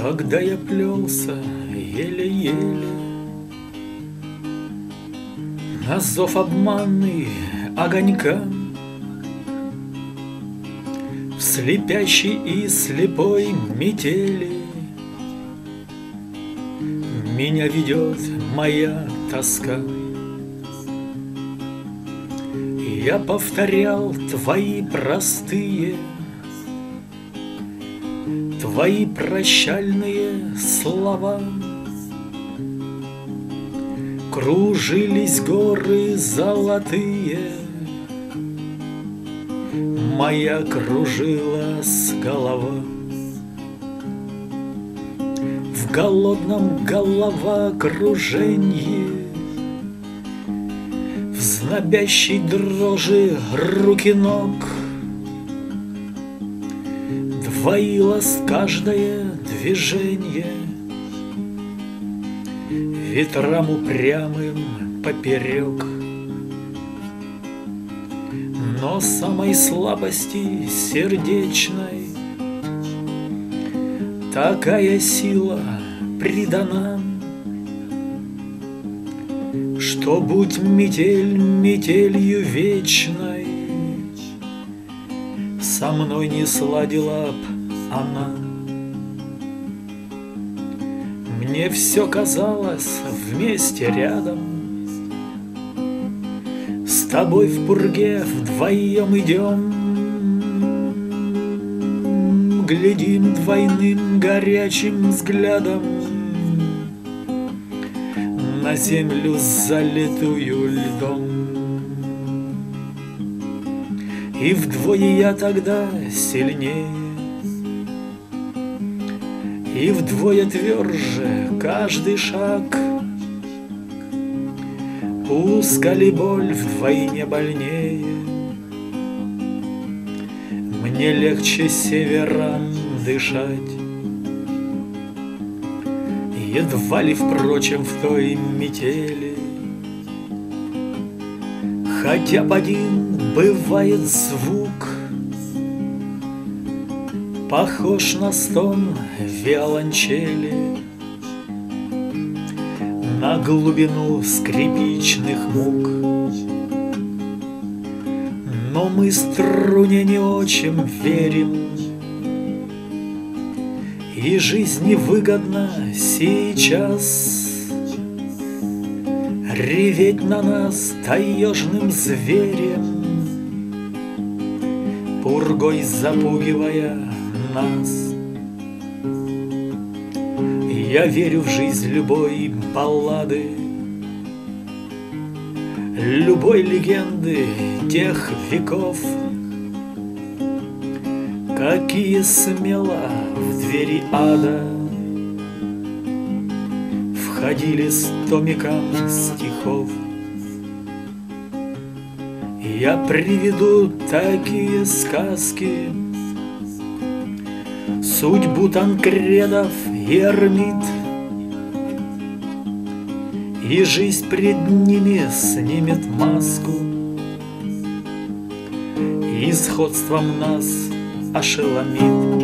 Когда я плелся еле-еле На зов обманный огонька В слепящей и слепой метели Меня ведет моя тоска. Я повторял твои простые Твои прощальные слова. Кружились горы золотые. Моя кружилась голова. В голодном головокруженье В знобящей дрожи руки ног Двоилось каждое движение. Ветрам упрямым поперек. Но самой слабости сердечной Такая сила придана Что будь метель метелью вечной Со мной не сладила б она. Мне все казалось вместе рядом, С тобой в пурге вдвоем идем, Глядим двойным горячим взглядом На землю, залитую льдом. И вдвое я тогда сильнее, и вдвое тверже каждый шаг. Пускали боль вдвойне больнее, Мне легче севера дышать. Едва ли, впрочем, в той метели, Хотя б один бывает звук, Похож на стон виолончели. На глубину скрипичных мук. Но мы струне не очень верим. И жизни выгодно сейчас. Реветь на нас таежным зверем Пургой запугивая нас. Я верю в жизнь любой баллады, Любой легенды тех веков, Какие смело в двери ада Входили с томиком стихов. Я приведу такие сказки, Судьбу Танкредов и Эрмит И жизнь пред ними снимет маску. И сходством нас ошеломит